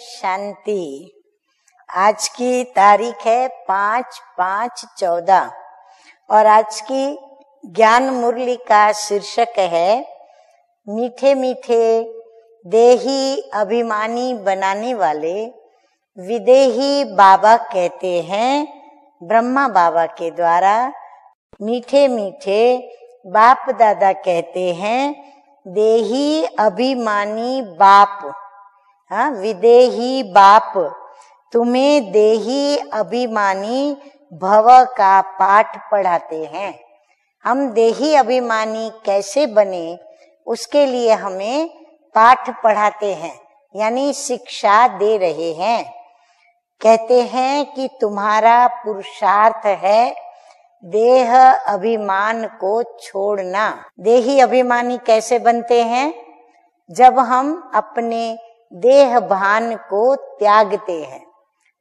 शांति। आज की तारीख है पाँच पाँच चौदह। और आज की ज्ञान मुरली का शीर्षक है, मीठे मीठे, देही अभिमानी बनाने वाले, विदेही बाबा कहते हैं, ब्रह्मा बाबा के द्वारा। मीठे मीठे, बाप दादा कहते हैं, देही अभिमानी बाप। हाँ विदेही बाप, तुम्हें देही अभिमानी भव का पाठ पढ़ाते हैं। हम देही अभिमानी कैसे बने, उसके लिए हमें पाठ पढ़ाते हैं, यानी शिक्षा दे रहे हैं। कहते हैं कि तुम्हारा पुरुषार्थ है, देह अभिमान को छोड़ना। देही अभिमानी कैसे बनते हैं? जब हम अपने देह भान को त्यागते हैं,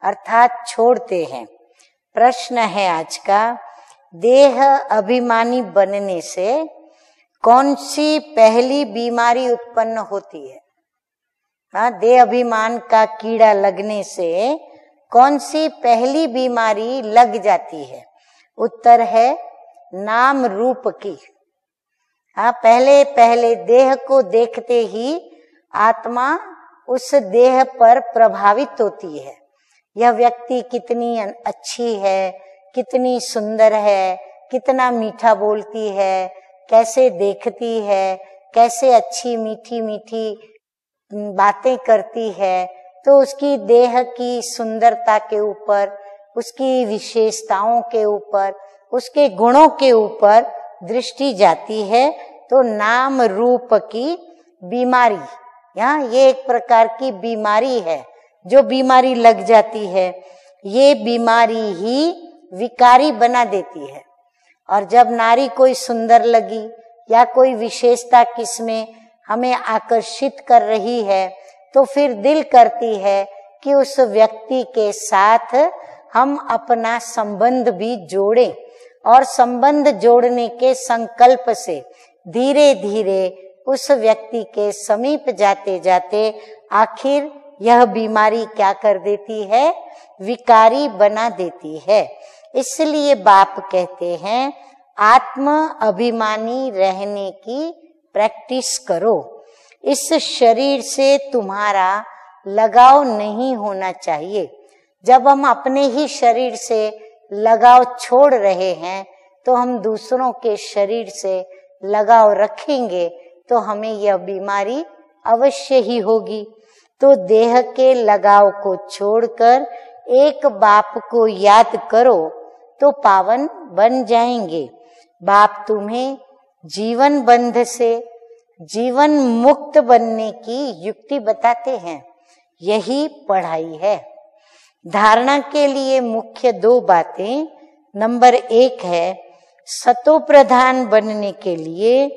अर्थात छोड़ते हैं। प्रश्न है आज का, देह अभिमानी बनने से कौन सी पहली बीमारी उत्पन्न होती है? हाँ देह अभिमान का कीड़ा लगने से कौन सी पहली बीमारी लग जाती है? उत्तर है, नाम रूप की। हाँ पहले पहले देह को देखते ही आत्मा उस देह पर प्रभावित होती है। यह व्यक्ति कितनी अच्छी है, कितनी सुंदर है, कितना मीठा बोलती है, कैसे देखती है, कैसे अच्छी मीठी मीठी बातें करती है तो उसकी देह की सुंदरता के ऊपर, उसकी विशेषताओं के ऊपर, उसके गुणों के ऊपर दृष्टि जाती है तो नाम रूप की बीमारी यहाँ ये एक प्रकार की बीमारी है, जो बीमारी लग जाती है, ये बीमारी ही विकारी बना देती है। और जब नारी कोई सुंदर लगी या कोई विशेषता किसमें हमें आकर्षित कर रही है तो फिर दिल करती है कि उस व्यक्ति के साथ हम अपना संबंध भी जोड़ें। और संबंध जोड़ने के संकल्प से धीरे धीरे उस व्यक्ति के समीप जाते जाते आखिर यह बीमारी क्या कर देती है? विकारी बना देती है। इसलिए बाप कहते हैं, आत्म अभिमानी रहने की प्रैक्टिस करो। इस शरीर से तुम्हारा लगाव नहीं होना चाहिए। जब हम अपने ही शरीर से लगाव छोड़ रहे हैं तो हम दूसरों के शरीर से लगाव रखेंगे। तो हमें यह बीमारी अवश्य ही होगी। तो देह के लगाव को छोड़कर एक बाप को याद करो तो पावन बन जाएँगे। बाप तुम्हें जीवन बंध से, जीवन मुक्त बनने की युक्ति बताते हैं। यही पढ़ाई है। धारणा के लिए मुख्य दो बातें। नंबर एक है सतो प्रधान बनने के लिए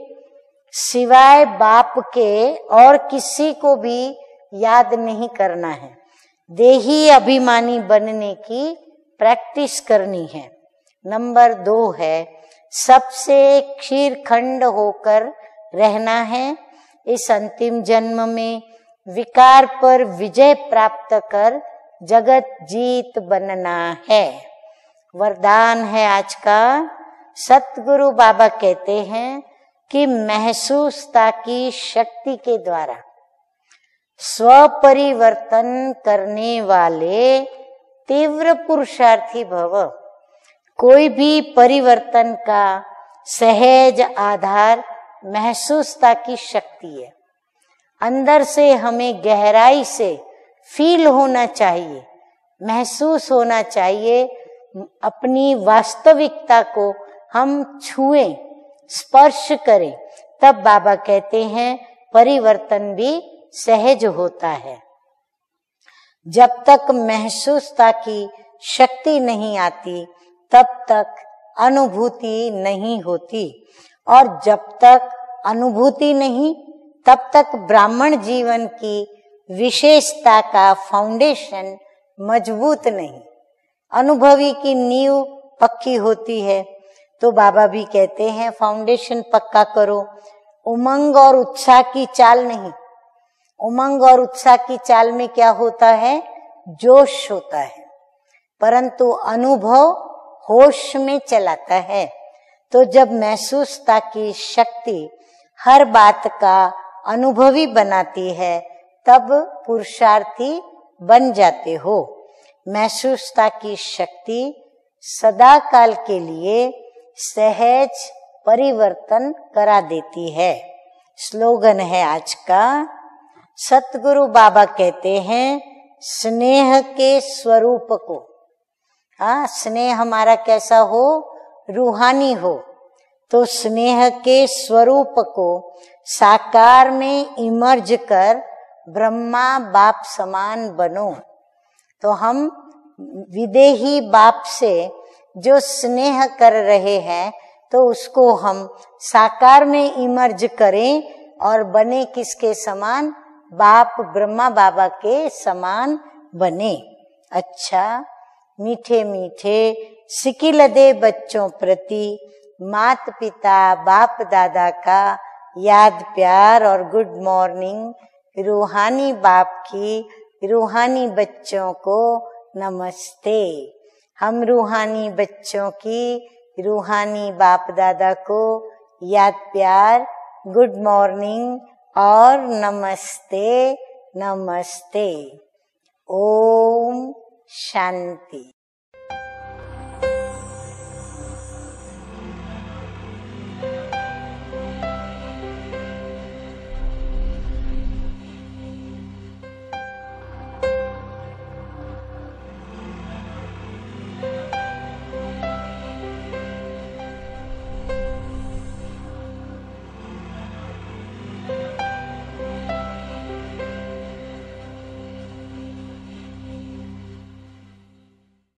सिवाय बाप के और किसी को भी याद नहीं करना है। देही अभिमानी बनने की प्रैक्टिस करनी है। नंबर दो है, सबसे क्षीर खंड होकर रहना है। इस अंतिम जन्म में विकार पर विजय प्राप्त कर जगत जीत बनना है। वरदान है आज का। सतगुरु बाबा कहते हैं कि महसूसता की शक्ति के द्वारा। स्वपरिवर्तन करने वाले तीव्र पुरुषार्थी भव। कोई भी परिवर्तन का सहज आधार महसूसता की शक्ति है। अंदर से हमें गहराई से फील होना चाहिए, महसूस होना चाहिए, अपनी वास्तविकता को हम छुएँ। स्पर्श करें, तब बाबा कहते हैं, परिवर्तन भी सहज होता है। जब तक महसूसता की शक्ति नहीं आती, तब तक अनुभूति नहीं होती। और जब तक अनुभूति नहीं, तब तक ब्राह्मण जीवन की विशेषता का फाउंडेशन मज़बूत नहीं। अनुभवी की नींव पक्की होती है तो बाबा भी कहते हैं फाउंडेशन पक्का करो। उमंग और उत्साह की चाल नहीं। उमंग और उत्साह की चाल में क्या होता है? जोश होता है। परंतु अनुभव होश में चलाता है। तो जब महसूसता की शक्ति हर बात का अनुभवी बनाती है, तब पुरुषार्थी बन जाते हो। महसूसता की शक्ति सदा काल के लिए सहज परिवर्तन करा देती है। स्लोगन है आज का। सतगुरु बाबा कहते हैं, स्नेह के स्वरूप को। हाँ स्नेह हमारा कैसा हो? रूहानी हो। तो स्नेह के स्वरूप को साकार में इमर्ज कर ब्रह्मा बाप समान बनो। तो हम विदेही बाप से जो स्नेह कर रहे हैं तो उसको हम साकार में इमर्ज करें और बने किसके समान? बाप ब्रह्मा बाबा के समान बने। अच्छा मीठे मीठे सिकिल दे बच्चों प्रति मात पिता बाप दादा का याद प्यार और गुड मॉर्निंग, रूहानी बाप की रूहानी बच्चों को नमस्ते। हम रूहानी बच्चों की रूहानी बाप दादा को याद प्यार गुड मॉर्निंग और नमस्ते नमस्ते। ओम शांति।